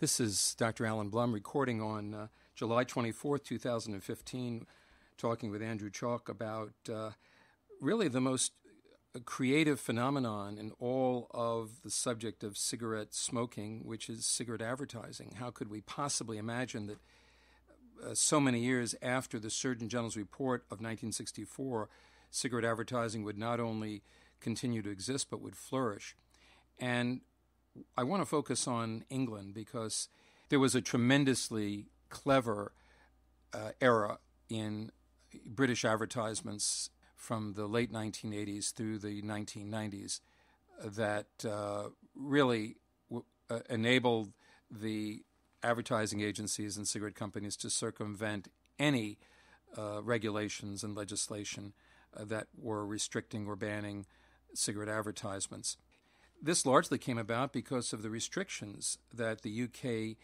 This is Dr. Alan Blum recording on uh, July 24th, 2015, talking with Andrew Chalk about uh, really the most creative phenomenon in all of the subject of cigarette smoking, which is cigarette advertising. How could we possibly imagine that uh, so many years after the Surgeon General's report of 1964, cigarette advertising would not only continue to exist but would flourish? And I want to focus on England because there was a tremendously clever uh, era in British advertisements from the late 1980s through the 1990s that uh, really w- uh, enabled the advertising agencies and cigarette companies to circumvent any uh, regulations and legislation uh, that were restricting or banning cigarette advertisements. This largely came about because of the restrictions that the UK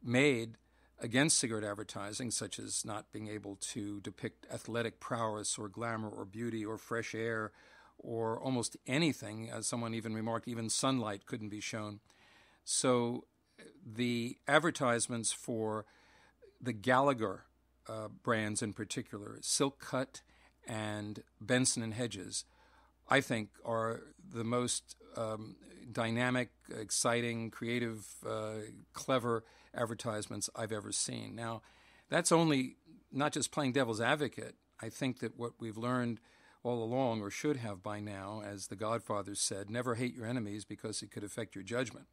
made against cigarette advertising, such as not being able to depict athletic prowess or glamour or beauty or fresh air or almost anything. As someone even remarked, even sunlight couldn't be shown. So the advertisements for the Gallaher uh, brands in particular, Silk Cut and Benson and Hedges, I think are the most um, dynamic, exciting, creative, uh, clever advertisements I've ever seen. Now, that's only not just playing devil's advocate. I think that what we've learned all along, or should have by now, as the Godfather said, never hate your enemies because it could affect your judgment.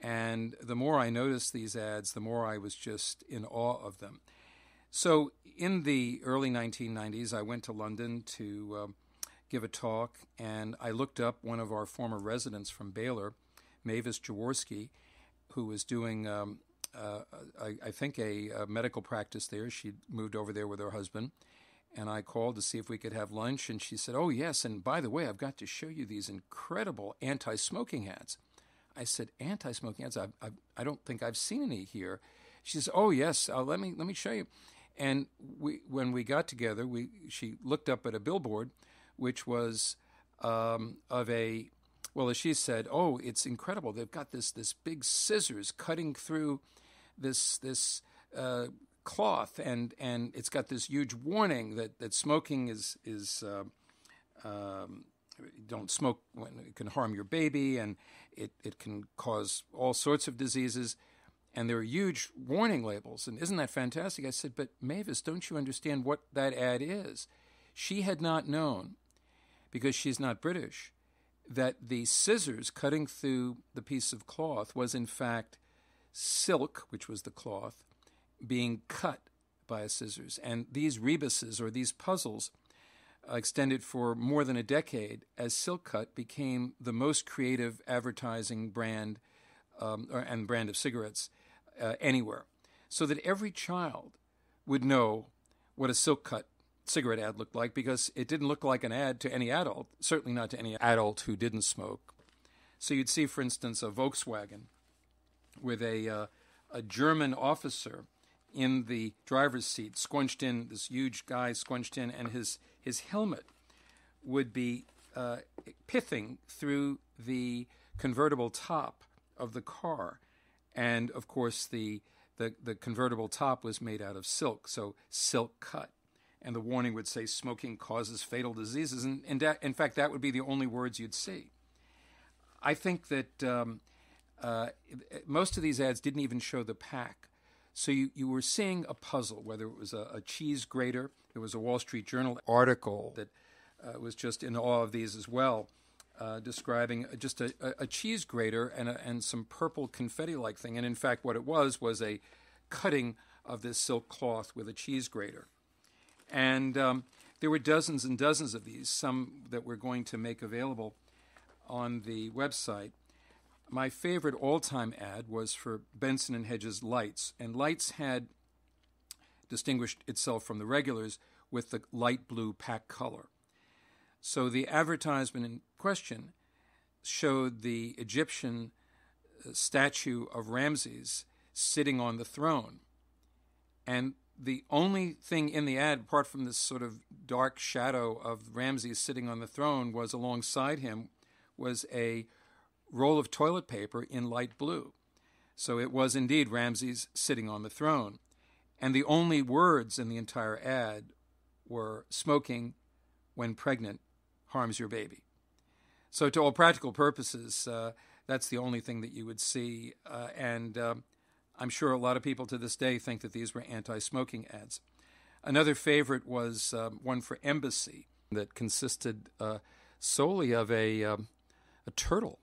And the more I noticed these ads, the more I was just in awe of them. So, in the early 1990s, I went to London to. Uh, give a talk, and I looked up one of our former residents from Baylor, Mavis Jaworski, who was doing, um, uh, I, I, think, a, a, medical practice there. She moved over there with her husband. And I called to see if we could have lunch, and she said, Oh, yes, and by the way, I've got to show you these incredible anti smoking ads. I said, Anti smoking ads? I, I, I, don't think I've seen any here. She says, Oh, yes, uh, let, me, let me show you. And we, when we got together, we, she looked up at a billboard which was um, of a well, as she said, oh, it's incredible. They've got this this big scissors cutting through this this uh, cloth, and and it's got this huge warning that that smoking is is uh, um, don't smoke when it can harm your baby, and it it can cause all sorts of diseases. And there are huge warning labels. And isn't that fantastic? I said, but Mavis, don't you understand what that ad is? She had not known because she's not British, that the scissors cutting through the piece of cloth was in fact silk, which was the cloth, being cut by a scissors. And these rebuses or these puzzles uh, extended for more than a decade as Silk Cut became the most creative advertising brand um, or, and brand of cigarettes uh, anywhere. So that every child would know what a Silk Cut cigarette ad looked like because it didn't look like an ad to any adult, certainly not to any adult who didn't smoke. So you'd see, for instance, a Volkswagen with a, uh, a German officer in the driver's seat, squunched in, this huge guy squunched in, and his, his helmet would be uh, pithing through the convertible top of the car. And of course, the, the, the convertible top was made out of silk, so silk cut and the warning would say smoking causes fatal diseases. And, that, in fact, that would be the only words you'd see. I think that um, uh, most of these ads didn't even show the pack. So you, you were seeing a puzzle, whether it was a, a cheese grater, there was a Wall Street Journal article that uh, was just in awe of these as well, uh, describing just a, a, cheese grater and, a, and some purple confetti like thing. And in fact, what it was was a cutting of this silk cloth with a cheese grater. And um, there were dozens and dozens of these, some that we're going to make available on the website. My favorite all time ad was for Benson and Hedges Lights, and Lights had distinguished itself from the regulars with the light blue pack color. So the advertisement in question showed the Egyptian uh, statue of Ramses sitting on the throne. And the only thing in the ad, apart from this sort of dark shadow of Ramses sitting on the throne, was alongside him was a roll of toilet paper in light blue. So it was indeed Ramses sitting on the throne. And the only words in the entire ad were smoking when pregnant harms your baby. So, to all practical purposes, uh, that's the only thing that you would see. Uh, and um, I'm sure a lot of people to this day think that these were anti smoking ads. Another favorite was um, one for Embassy that consisted uh, solely of a, um, a turtle.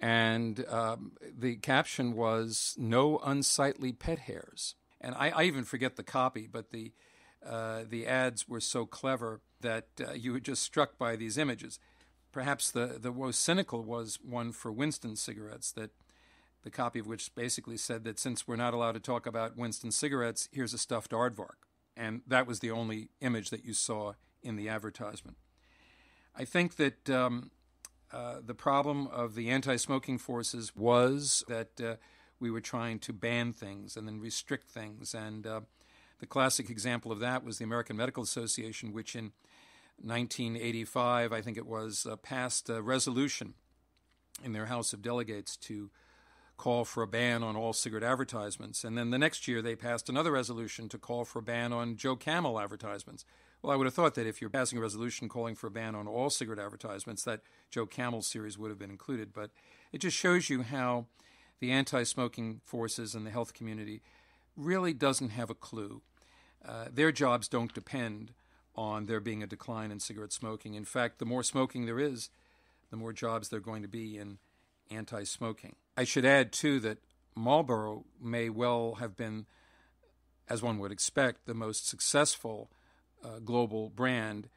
And um, the caption was, No unsightly pet hairs. And I, I even forget the copy, but the, uh, the ads were so clever that uh, you were just struck by these images. Perhaps the, the most cynical was one for Winston cigarettes, that the copy of which basically said that since we're not allowed to talk about Winston cigarettes, here's a stuffed aardvark. And that was the only image that you saw in the advertisement. I think that um, uh, the problem of the anti smoking forces was that uh, we were trying to ban things and then restrict things. And uh, the classic example of that was the American Medical Association, which in 1985, I think it was, uh, passed a resolution in their House of Delegates to call for a ban on all cigarette advertisements. And then the next year, they passed another resolution to call for a ban on Joe Camel advertisements. Well, I would have thought that if you're passing a resolution calling for a ban on all cigarette advertisements, that Joe Camel series would have been included. But it just shows you how the anti smoking forces in the health community really doesn't have a clue. Uh, their jobs don't depend on there being a decline in cigarette smoking. In fact, the more smoking there is, the more jobs there are going to be in anti smoking. I should add, too, that Marlboro may well have been, as one would expect, the most successful uh, global brand,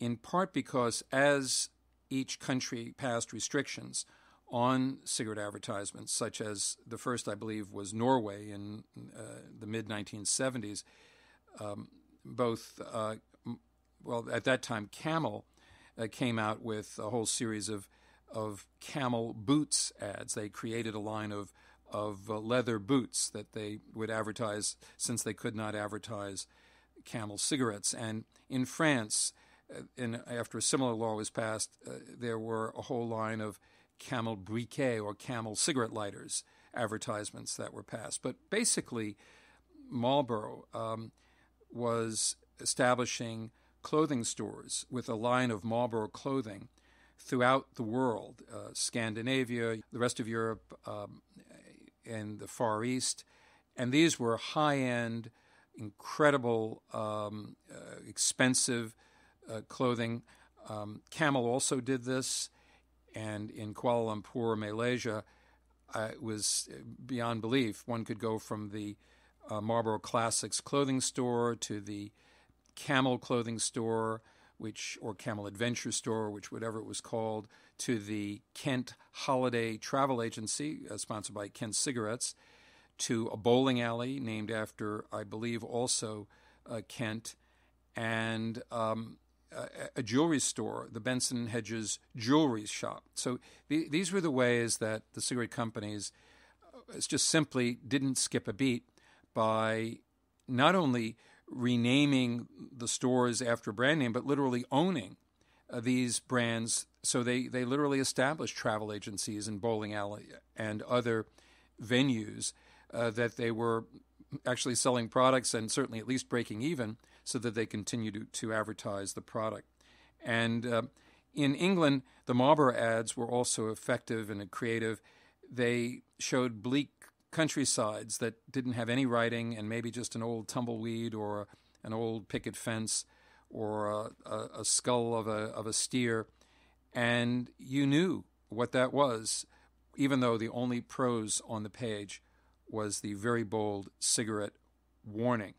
in part because as each country passed restrictions on cigarette advertisements, such as the first, I believe, was Norway in uh, the mid 1970s, um, both, uh, well, at that time, Camel uh, came out with a whole series of, of camel boots ads. They created a line of, of uh, leather boots that they would advertise since they could not advertise Camel cigarettes. And in France, uh, in, after a similar law was passed, uh, there were a whole line of Camel briquet or Camel cigarette lighters advertisements that were passed. But basically, Marlboro um, was establishing clothing stores with a line of Marlboro clothing throughout the world uh, Scandinavia, the rest of Europe, um, and the Far East. And these were high end incredible, um, uh, expensive uh, clothing. Um, Camel also did this, and in Kuala Lumpur, Malaysia, uh, it was beyond belief. One could go from the uh, Marlboro Classics clothing store to the Camel clothing store, which or Camel Adventure store, which whatever it was called, to the Kent Holiday Travel Agency, uh, sponsored by Kent Cigarettes to a bowling alley named after, I believe, also uh, Kent, and um, a, a, jewelry store, the Benson Hedges Jewelry Shop. So the, these were the ways that the cigarette companies uh, just simply didn't skip a beat by not only renaming the stores after brand name, but literally owning uh, these brands. So they, they literally established travel agencies in bowling alley and other venues uh, that they were actually selling products and certainly at least breaking even so that they continue to, to advertise the product. And uh, in England, the Marlboro ads were also effective and creative. They showed bleak countrysides that didn't have any writing and maybe just an old tumbleweed or an old picket fence or a, a, a skull of a, of a steer. And you knew what that was, even though the only prose on the page was the very bold cigarette warning.